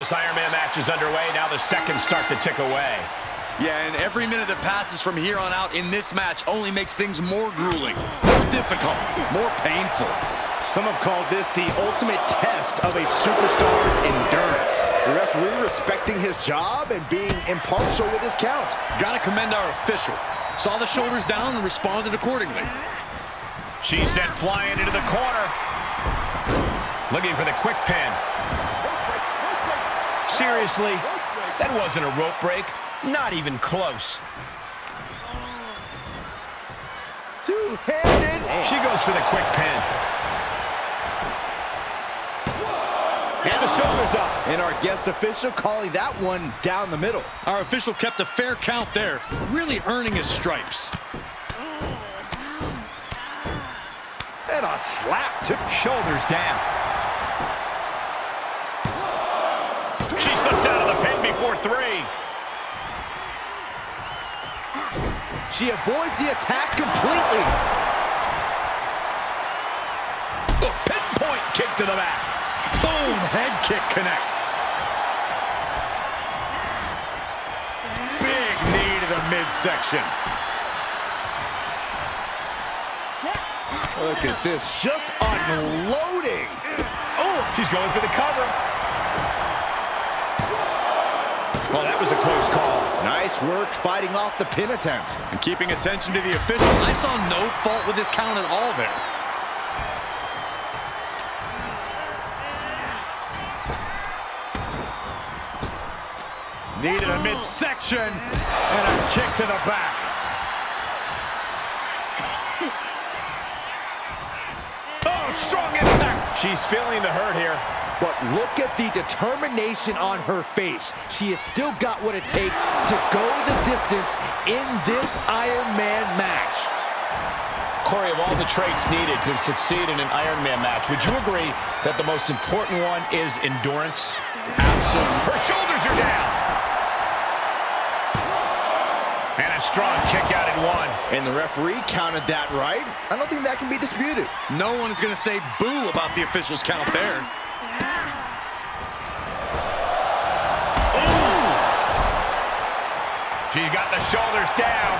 This Iron Man match is underway. Now the seconds start to tick away. Yeah, and every minute that passes from here on out in this match only makes things more grueling, more difficult, more painful. Some have called this the ultimate test of a superstar's endurance. The referee respecting his job and being impartial with his count. Gotta commend our official. Saw the shoulders down and responded accordingly. She sent flying into the corner. Looking for the quick pin. Seriously, that wasn't a rope break. Not even close. Two-handed. She goes for the quick pin. And the shoulders up. And our guest official calling that one down the middle. Our official kept a fair count there, really earning his stripes. And a slap to Shoulders down. 74-3. She avoids the attack completely. A pinpoint kick to the back. Boom, head kick connects. Big knee to the midsection. Look at this, just unloading. Oh, she's going for the cover. Well, that was a close call. Nice work fighting off the pin attempt. And keeping attention to the official, I saw no fault with his count at all there. Knee to the midsection. And a kick to the back. Oh, strong impact. She's feeling the hurt here. But look at the determination on her face. She has still got what it takes to go the distance in this Iron Man match. Corey, of all the traits needed to succeed in an Iron Man match, would you agree that the most important one is endurance? Absolutely. Her shoulders are down. And a strong kick out at one. And the referee counted that right. I don't think that can be disputed. No one is going to say boo about the official's count there. She's got the shoulders down.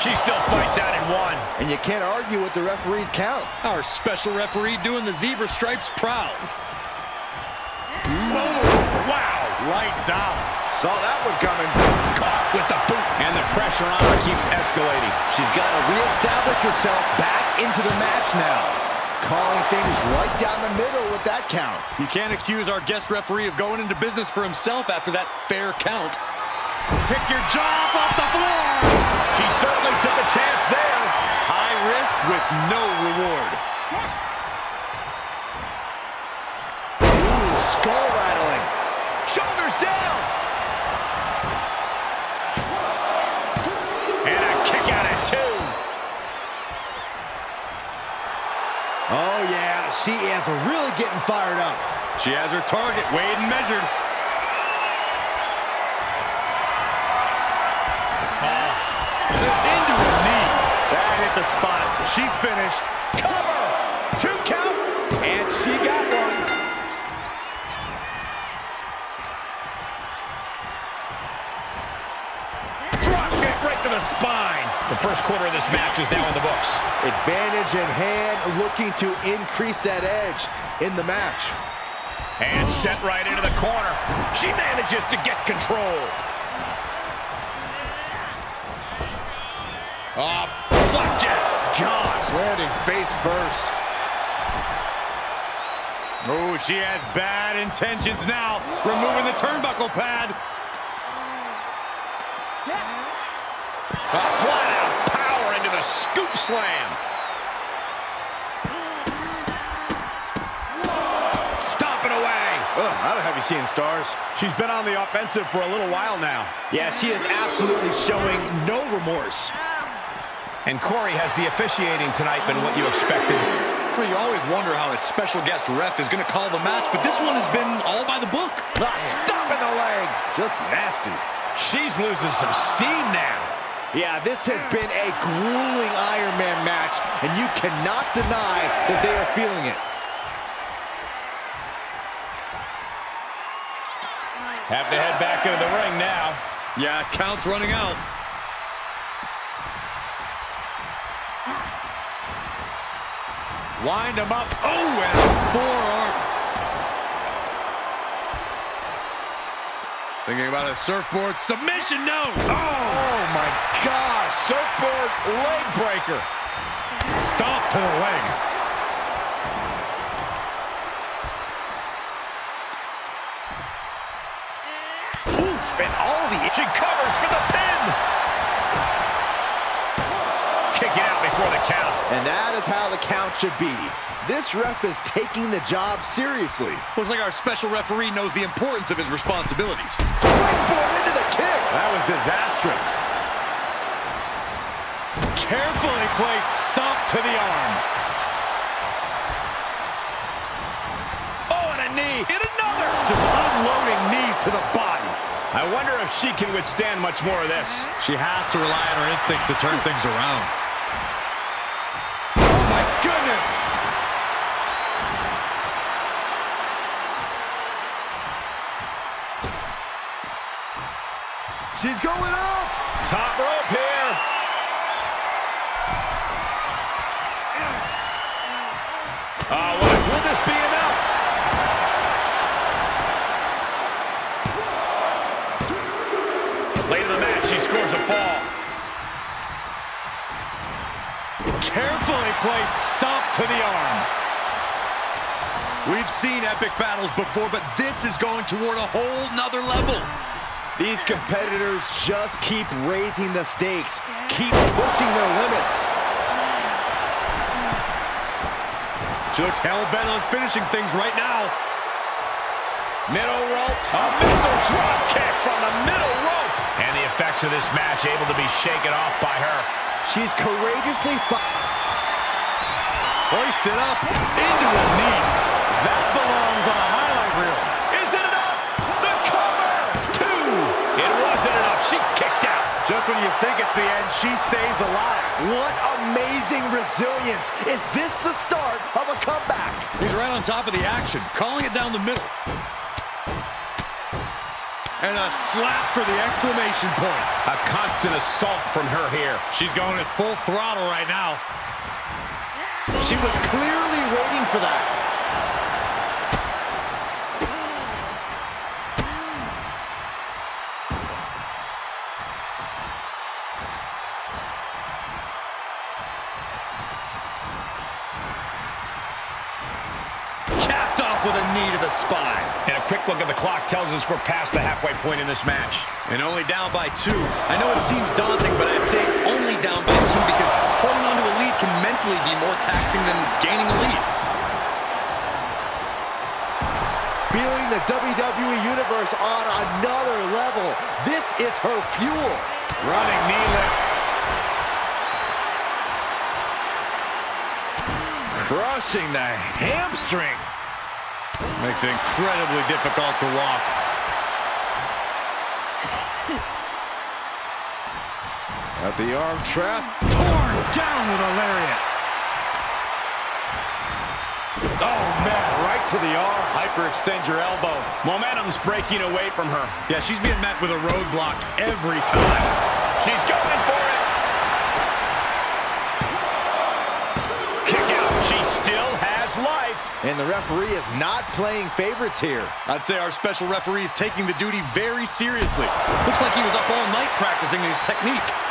She still fights out at one. And you can't argue with the referee's count. Our special referee doing the zebra stripes proud. Oh, wow. Lights out. Saw that one coming. Caught with the boot. And the pressure on her keeps escalating. She's got to reestablish herself back into the match now. Calling things right down the middle with that count. You can't accuse our guest referee of going into business for himself after that fair count. Pick your jaw up off the floor. She certainly took a chance there. High risk with no reward. Ooh, skull she is really getting fired up. She has her target weighed and measured. Into a knee. That hit the spot. She's finished. Cover. Two count. And she got one. The spine. The first quarter of this match is now in the books. Advantage in hand, looking to increase that edge in the match. And sent right into the corner. She manages to get control. Oh, flapjack. Gosh, landing face first. Oh, she has bad intentions now. Removing the turnbuckle pad. A flat out power into the scoop slam. Stomping away. Ugh, I don't have you seeing stars. She's been on the offensive for a little while now. Yeah, she is absolutely showing no remorse. And Corey, has the officiating tonight been what you expected? Well, you always wonder how a special guest ref is going to call the match, but this one has been all by the book. Ah, stomping the leg. Just nasty. She's losing some steam now. Yeah, this has been a grueling Iron Man match, and you cannot deny that they are feeling it. Have to head back into the ring now. Yeah, count's running out. Wind him up. Oh, and a forearm. Thinking about a surfboard submission. No. Oh, my gosh. Surfboard leg breaker. Stop to the leg. Oof, and all the... She covers for the pin. Kicking out before the count. And that is how the count should be. This ref is taking the job seriously. Looks like our special referee knows the importance of his responsibilities. Springboard into the kick. That was disastrous. Carefully placed stomp to the arm. Oh, and a knee. And another. Just unloading knees to the body. I wonder if she can withstand much more of this. She has to rely on her instincts to turn things around. Oh, my goodness. She's going up. Top rope here. Match, a fall. Carefully placed stomp to the arm. We've seen epic battles before, but this is going toward a whole nother level. These competitors just keep raising the stakes, keep pushing their limits. She looks hell-bent on finishing things right now. Middle rope. A missile drop kick from the middle rope. And the effects of this match able to be shaken off by her. She's courageously Hoisted up into a knee. That belongs on a highlight reel. Is it enough? The cover! Two! It wasn't enough. She kicked out. Just when you think it's the end, she stays alive. What amazing resilience. Is this the start of a comeback? He's right on top of the action, calling it down the middle. And a slap for the exclamation point. A constant assault from her here. She's going at full throttle right now. She was clearly waiting for that. Capped off with a knee to the spine. And a quick look at the clock tells us we're past the halfway point in this match. And only down by two. I know it seems daunting, but I'd say only down by two because holding on to a lead can mentally be more taxing than gaining a lead. Feeling the WWE Universe on another level. This is her fuel. Running knee lift. Crushing the hamstring. Makes it incredibly difficult to walk. At the arm trap. Torn down with a lariat. Oh, man, right to the arm. Hyperextend your elbow. Momentum's breaking away from her. Yeah, she's being met with a roadblock every time. She's going for it. Still life. And the referee is not playing favorites here. I'd say our special referee is taking the duty very seriously. Looks like he was up all night practicing his technique.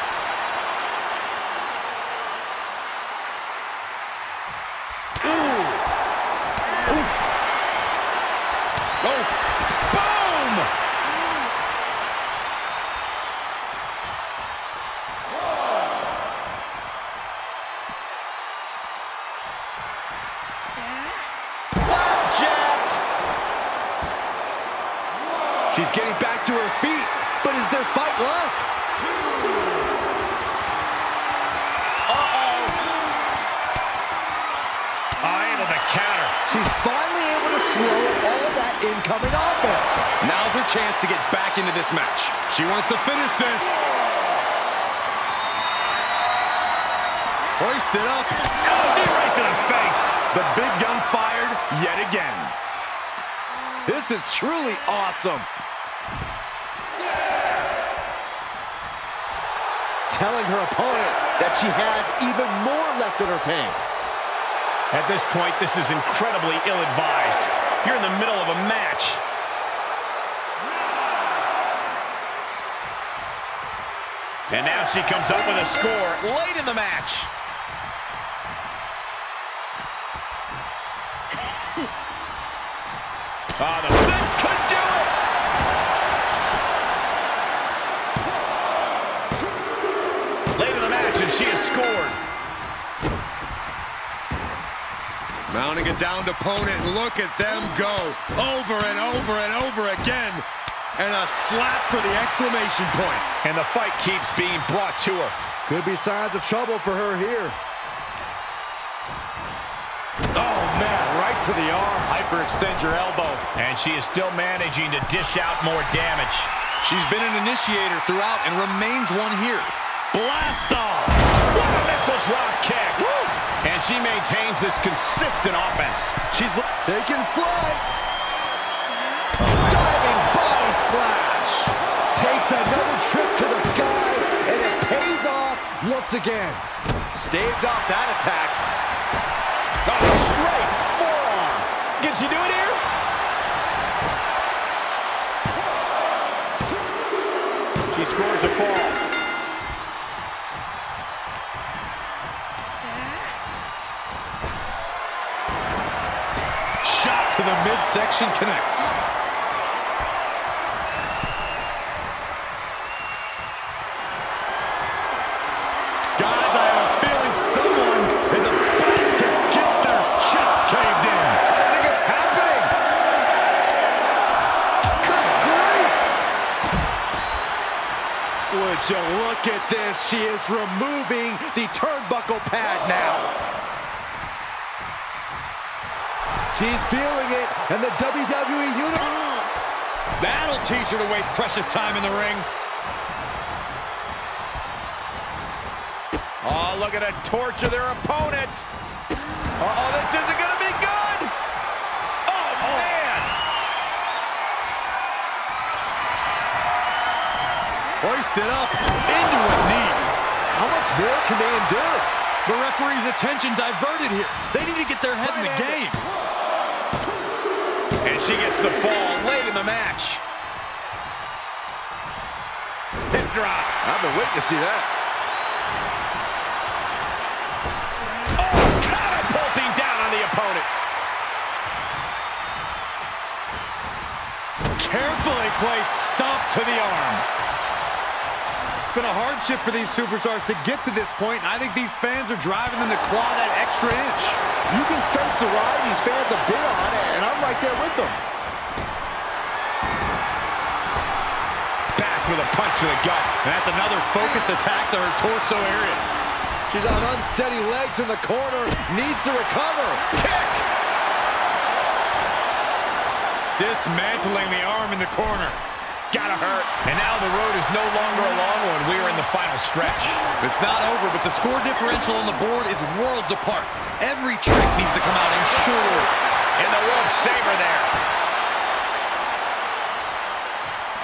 She's getting back to her feet, but is there fight left? Uh-oh. Oh, able to counter. She's finally able to slow all that incoming offense. Now's her chance to get back into this match. She wants to finish this. Hoisted up. Oh, knee right to the face. The big gun fired yet again. This is truly awesome. Telling her opponent that she has even more left in her tank. At this point, this is incredibly ill-advised. You're in the middle of a match. And now she comes up with a score late in the match. oh, the, this could do it! Late in the match, and she has scored. Mounting a downed opponent, and look at them go. Over and over and over again. And a slap for the exclamation point. And the fight keeps being brought to her. Could be signs of trouble for her here. Oh, man, right to the arm. Hyperextend your elbow. And she is still managing to dish out more damage. She's been an initiator throughout and remains one here. Blast off! What a missile drop kick! Woo! And she maintains this consistent offense. She's taking flight. Diving body splash. Takes another trip to the skies, and it pays off once again. Staved off that attack. Oh, straight forearm. Can she do it here? She scores a fall. Shot to the midsection connects. This? She is removing the turnbuckle pad now. She's feeling it, and the WWE Universe... That'll teach her to waste precious time in the ring. Oh, look at it torture their opponent. Uh-oh, this isn't going to be good. Oh, oh, man. Hoisted up into. How much more can they endure? The referee's attention diverted here. They need to get their head in the game. And she gets the fall late in the match. Hip drop. I've been waiting to see that. Oh, catapulting down on the opponent. Carefully placed stomp to the arm. It's been a hardship for these superstars to get to this point, and I think these fans are driving them to claw that extra inch. You can sense the ride these fans have been on, and I'm right there with them. Bash with a punch to the gut. And that's another focused attack to her torso area. She's on unsteady legs in the corner, needs to recover. Kick! Dismantling the arm in the corner. Gotta hurt. And now the road is no longer a long one. We are in the final stretch. It's not over, but the score differential on the board is worlds apart. Every trick needs to come out in short order. In the rope saver there.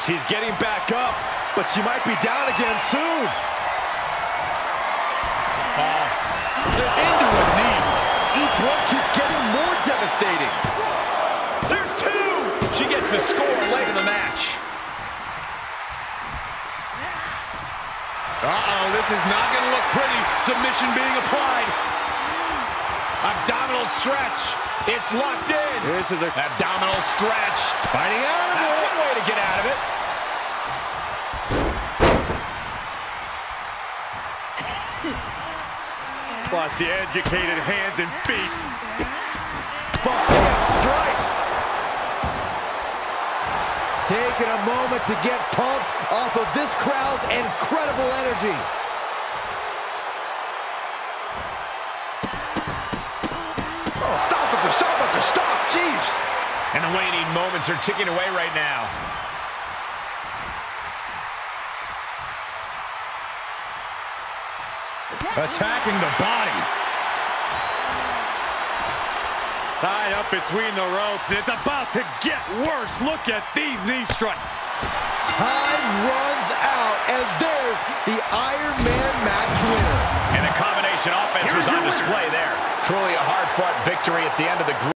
She's getting back up, but she might be down again soon. Oh. Into a knee. Each one keeps getting more devastating. There's two! She gets the score late in the match. Uh-oh, this is not going to look pretty. Submission being applied. Abdominal stretch. It's locked in. This is an abdominal stretch. Fighting out of That's it. one way to get out of it. Watch the educated hands and feet. Buffalo strikes. Taking a moment to get pumped off of this crowd's incredible energy. Oh, stop it, stop it, stop, jeez. And the waning moments are ticking away right now. Attacking the body. Tied up between the ropes. It's about to get worse. Look at these knee strikes. time runs out, and there's the Iron Man match winner. And the combination offense was on display there. Truly a hard-fought victory at the end of the